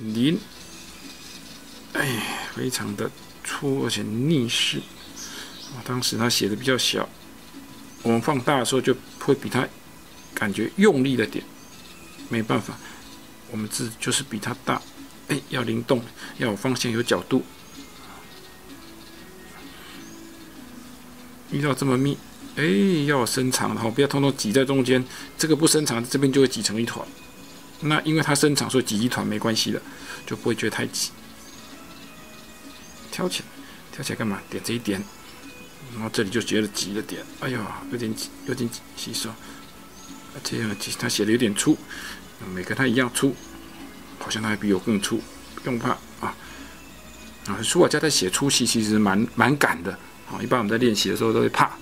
零，哎，非常的粗而且逆势。啊，当时他写的比较小，我们放大的时候就会比他感觉用力了点。没办法，我们字就是比他大。哎，要灵动，要有方向，有角度。遇到这么密，哎，要伸长，然后不要通通挤在中间。这个不伸长，这边就会挤成一团。那因为它伸长，所以挤一团没关系的，就不会觉得太挤。挑起来，挑起来干嘛？点这一点，然后这里就觉得挤了点。哎呦，有点挤，有点挤，吸收。这样挤，他写的有点粗，没跟他一样粗，好像他还比我更粗，不用怕啊。啊，书法家在写粗细其实蛮蛮赶的。啊，一般我们在练习的时候都会怕。